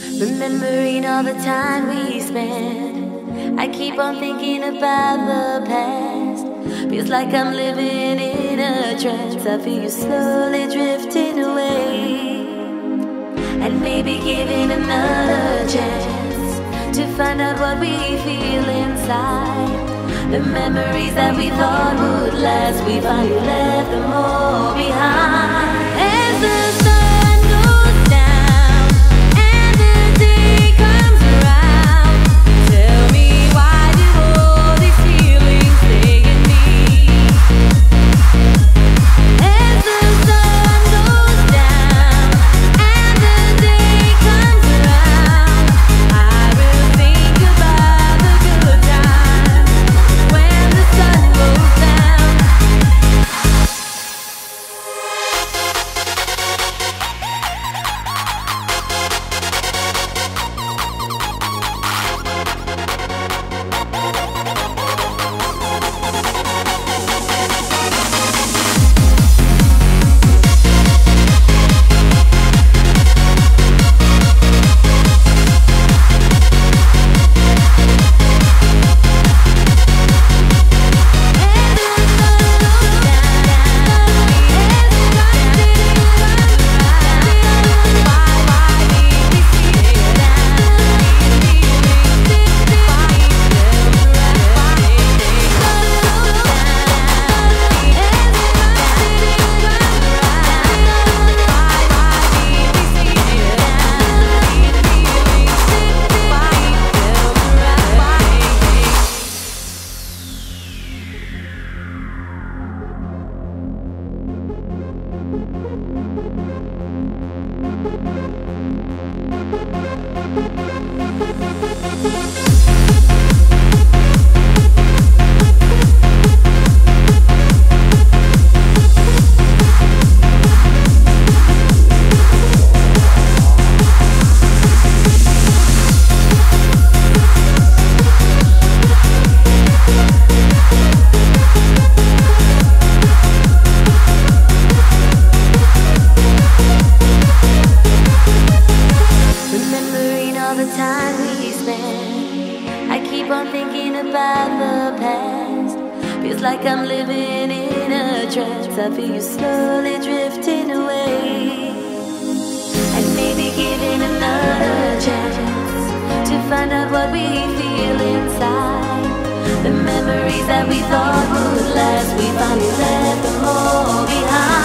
Remembering all the time we spent. I keep on thinking about the past. Feels like I'm living in a trance. I feel you slowly drifting away. And maybe giving another chance to find out what we feel inside. The memories that we thought would last, we finally left them all behind. Keep on thinking about the past. Feels like I'm living in a trance. I feel you slowly drifting away. And maybe giving another chance to find out what we feel inside. The memories that we thought would last, we finally left them all behind.